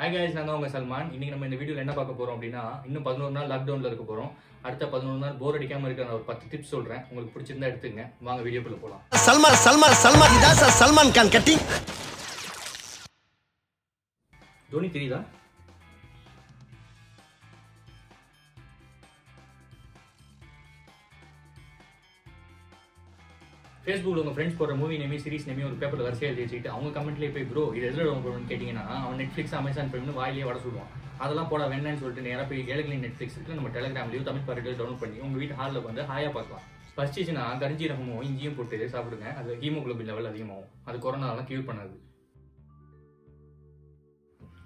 Hi guys நான் தான் உங்க சல்மான். இன்னைக்கு நம்ம இந்த வீடியோல என்ன பார்க்க போறோம் அப்படின்னா இன்னும் பதினோரு நாள் லாக்டவுன்ல இருக்க போறோம். அடுத்த பதினோரு நாள் போர் அடிக்காம இருக்கிற ஒரு பத்து டிப்ஸ் சொல்றேன். உங்களுக்கு பிடிச்சிருந்தா எடுத்துங்க வாங்க வீடியோக்குள்ள போலாம். சல்மான் சல்மான் சல்மான் இதான் சார் சல்மான் கான் கட்டிங் தோனி தெரியுதா? ஃபேஸ்புக்கில் உங்கள் ஃப்ரெண்ட்ஸ் போடுற மூவி நேமே சீரிஸ் நேமே ஒரு பேப்பரில் வரிசையாக எழுதி வச்சுட்டு அவங்க கமெண்ட்லேயே போய் ப்ரோ இது எதில் டவுன் பண்ணணும்னு கேட்டிங்கன்னா அவன் நெட்ஃப்ளிக்ஸ் அமேசான் பிரைம்னு வாயிலே வட சொல்லுவான் அதெல்லாம் போட வேண்டாம்னு சொல்லிட்டு நேராக போய் ஏழைகளின் நெட்ஃப்ளிக்ஸ் இருக்கு நம்ம டெலிகிராம்லையும் தமிழ் பாருங்கள் டவுன்லோட் பண்ணி உங்கள் வீட்டு ஹாலில் வந்து ஹாயாக பார்க்கலாம். பசிச்சுன்னா கரிஞ்சீரகமும் இஞ்சியும் போட்டு சாப்பிடுங்க. அது ஹீமோக்ளோபின் லெவல் அதிகமாகும். அது கொரோனாலாம் கியூர் பண்ணாது.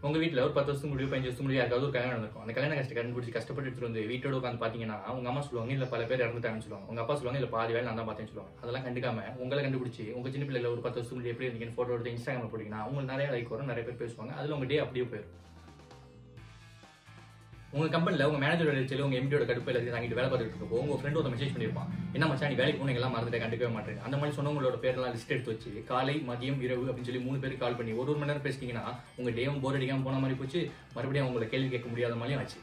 உங்க வீட்டில் ஒரு பத்து வருஷம் முடிவு பதினஞ்சு வருஷம் முடிவு யாருக்காவது ஒரு கல்யாணம் நடக்கும் அந்த கல்யாணம் கஷ்டம் கண்டுபிடிச்சி கஷ்டப்பட்டு எடுத்துட்டு வந்து வீட்டோட உட்காந்து பாத்தீங்கன்னா உங்க அம்மா சொல்லுவாங்க இல்ல பல பேர் இறந்துட்டாங்கன்னு சொல்லுவாங்க. உங்க அப்பா சொல்லுவாங்க இல்ல பாதி வேலை நான் தான் பார்த்தேன்னு சொல்லுவாங்க. அதெல்லாம் கண்டுக்காம உங்களை கண்டுபிடிச்சி உங்க சின்ன பிள்ளைல ஒரு பத்து வருஷம் முடிவு எப்படி இருந்தீங்கன்னு போட்டோ எடுத்து இன்ஸ்டாகிராம் போட்டீங்கன்னா உங்களுக்கு நிறைய லைக் வரும் நிறைய பேர் பேசுவாங்க. அதுல உங்க டே அப்படியே போயிடும் உங்க கம்பெனில உங்க மேனேஜரோட சொல்லி உங்க எம்டியோட கடுப்பு எல்லாத்தையும் தாங்கிட்டு வேலை பார்த்துட்டு இருக்கோம். உங்க ஃப்ரெண்ட் ஒரு மெசேஜ் பண்ணிருப்பான் என்ன மச்சான் நீ வேலைக்கு போனீங்க எல்லாம் மறந்துட்டு கண்டுக்கவே மாட்டேன். அந்த மாதிரி சொன்னவங்களோட பேர்லாம் லிஸ்ட் எடுத்து வச்சு காலை மதியம் இரவு அப்படின்னு சொல்லி மூணு பேருக்கு கால் பண்ணி ஒரு ஒரு மணி நேரம் பேசிட்டீங்கன்னா உங்க டேவும் போர் அடிக்காம போன மாதிரி போச்சு. மறுபடியும் உங்களை கேள்வி கேட்க முடியாத மாதிரியும் ஆச்சு.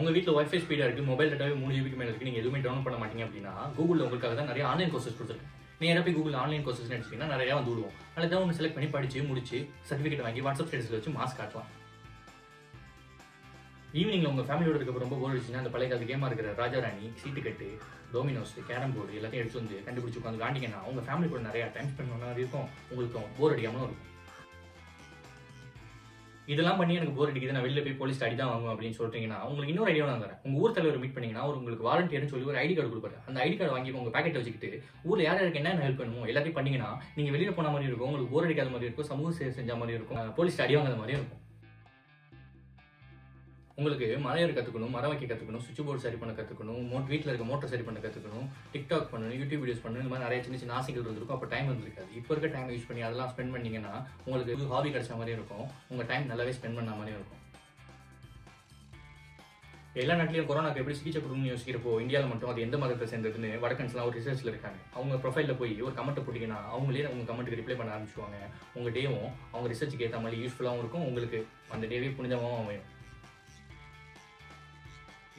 உங்க வீட்டில் ஒய்ஃபை ஸ்பீடா இருக்கு மொபைல் டேட்டாவே மூணு ஜிபிக்கு மேலே இருக்கு நீங்க எதுவுமே டவுன்லோட் பண்ண மாட்டீங்க அப்படின்னா கூகுளில் உங்களுக்காக தான் நிறைய ஆன்லைன் கோர்சஸ் கொடுத்துருக்கு நேராக போய் கூகுள் ஆன்லைன் கோர்சஸ் அடிச்சிங்கன்னா நிறையா வந்து விடுவோம். அதில் ஒன்று செலக்ட் பண்ணி படிச்சு முடிச்சு சர்டிஃபிகேட் வாங்கி வாட்ஸ்அப் ஸ்டேட்டஸில் வச்சு மாஸ்க் காட்டலாம். ஈவினிங்ல உங்க ஃபேமிலியோட இருக்க ரொம்ப போர் அடிச்சுன்னா அந்த பழைய காலத்து கேமா இருக்கிற ராஜா ராணி சீட்டு கட்டு டோமினோஸ் கேரம் போர்டு எல்லாத்தையும் எடுத்து வந்து கண்டுபிடிச்சு உட்காந்து விளாண்டிங்கன்னா உங்க ஃபேமிலி கூட நிறைய டைம் ஸ்பெண்ட் பண்ண மாதிரி இருக்கும். உங்களுக்கும் போர் அடிக்காமலும் இருக்கும். இதெல்லாம் பண்ணி எனக்கு போர் அடிக்குது. நான் வெளில போய் போலீஸ் அடி தான் வாங்குவோம் அப்படின்னு சொல்றீங்கன்னா உங்களுக்கு இன்னொரு ஐடியா நான் தரேன். உங்க ஊர் தலைவர் மீட் பண்ணீங்கன்னா அவர் உங்களுக்கு வாலண்டியர்னு சொல்லி ஒரு ஐடி கார்டு கொடுப்பாரு. அந்த ஐடி கார்டு வாங்கி உங்க பேக்கெட் வச்சுக்கிட்டு ஊர்ல யார் யாருக்கு என்ன ஹெல்ப் பண்ணுமோ எல்லாத்தையும் பண்ணீங்கன்னா நீங்க வெளியில போன மாதிரி இருக்கும். உங்களுக்கு போர் அடிக்காத மாதிரி இருக்கும். சமூக சேவை செஞ்ச மாதிரி இருக்கும். போலீஸ் அடி வாங்காத மாதிரி இருக்கும். உங்களுக்கு மலையேற கற்றுக்கணும் மரம் வைக்க கற்றுக்கணும் சுவிட்ச் போர்டு சரி பண்ண கற்றுக்கணும் மோட் வீட்டில் இருக்க மோட்டர் சரி பண்ண கற்றுக்கணும் டிக்டாக் பண்ணணும் யூடியூப் வீடியோஸ் பண்ணணும் இந்த மாதிரி நிறைய சின்ன சின்ன ஆசைகள் இருந்திருக்கும். அப்போ டைம் இருந்திருக்காது. இப்போ இருக்க டைம் யூஸ் பண்ணி அதெல்லாம் ஸ்பெண்ட் பண்ணீங்கன்னா உங்களுக்கு ஹாபி கிடைச்ச மாதிரி இருக்கும். உங்கள் டைம் நல்லாவே ஸ்பெண்ட் பண்ண மாதிரி இருக்கும். எல்லா நாட்டிலையும் கொரோனாக்கு எப்படி சிகிச்சை கொடுக்கணும்னு யோசிக்கிறப்போ இந்தியாவில் மட்டும் அது எந்த மதத்தை சேர்ந்ததுன்னு வடக்கன்ஸ்லாம் ஒரு ரிசர்ச்சில் இருக்காங்க. அவங்க ப்ரொஃபைலில் போய் ஒரு கமெண்ட் போட்டிங்கன்னா அவங்களே உங்கள் கமெண்ட்டுக்கு ரிப்ளை பண்ண ஆரம்பிச்சுவாங்க உங்கள் டேவும் அவங்க ரிசர்ச்சுக்கு ஏற்ற மாதிரி யூஸ்ஃபுல்லாகவும் இருக்கும். உங்களுக்கு அந்த டேவே புனிதமாகவும் அமையும்.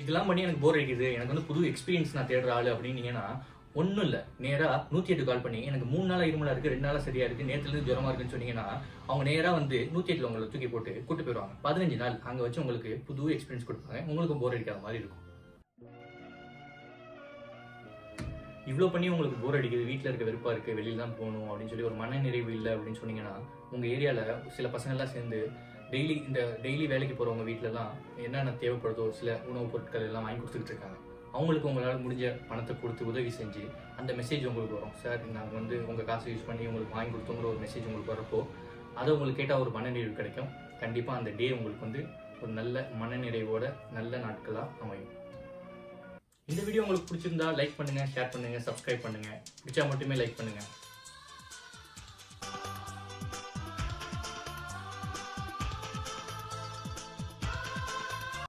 இதெல்லாம் பண்ணி எனக்கு போர் அடிக்குது. எனக்கு வந்து புது எக்ஸ்பீரியன்ஸ் நான் தேடுற ஆளு அப்படின்னீங்கன்னா ஒன்றும் இல்லை. நேராக நூற்றி எட்டு கால் பண்ணி எனக்கு மூணு நாள் இருமலாக இருக்குது ரெண்டு நாளாக சரியாக இருக்குது நேற்றுலேருந்து ஜுரமாக இருக்குன்னு சொன்னீங்கன்னா அவங்க நேராக வந்து நூற்றி எட்டில் உங்களை தூக்கி போட்டு கூட்டு போயிடுவாங்க. பதினஞ்சு நாள் அங்கே வச்சு உங்களுக்கு புது எக்ஸ்பீரியன்ஸ் கொடுப்பாங்க. உங்களுக்கும் போர் அடிக்காத மாதிரி இருக்கும். இவ்வளோ பண்ணி உங்களுக்கு போர் அடிக்குது. வீட்டில் இருக்க வெறுப்பாக இருக்குது வெளியில் தான் போகணும் அப்படின்னு சொல்லி ஒரு மன நிறைவு இல்லை அப்படின்னு சொன்னீங்கன்னா உங்கள் ஏரியாவில் சில பசங்கள்லாம் சேர்ந்து டெய்லி இந்த டெய்லி வேலைக்கு போகிறவங்க வீட்டிலலாம் என்னென்ன தேவைப்படுதோ சில உணவுப் பொருட்கள் எல்லாம் வாங்கி கொடுத்துக்கிட்டு இருக்காங்க. அவங்களுக்கு உங்களால் முடிஞ்ச பணத்தை கொடுத்து உதவி செஞ்சு அந்த மெசேஜ் உங்களுக்கு வரும். சார் நாங்கள் வந்து உங்கள் காசை யூஸ் பண்ணி உங்களுக்கு வாங்கி கொடுத்தோங்கிற ஒரு மெசேஜ் உங்களுக்கு வரப்போ அதை உங்களுக்கு கேட்டால் ஒரு மனநிறைவு கிடைக்கும். கண்டிப்பாக அந்த டே உங்களுக்கு வந்து ஒரு நல்ல மனநிறைவோட நல்ல நாட்களாக அமையும். இந்த வீடியோ உங்களுக்கு பிடிச்சிருந்தா லைக் பண்ணுங்கள் ஷேர் பண்ணுங்கள் சப்ஸ்கிரைப் பண்ணுங்கள் பிடிச்சா மட்டுமே லைக் பண்ணுங்கள்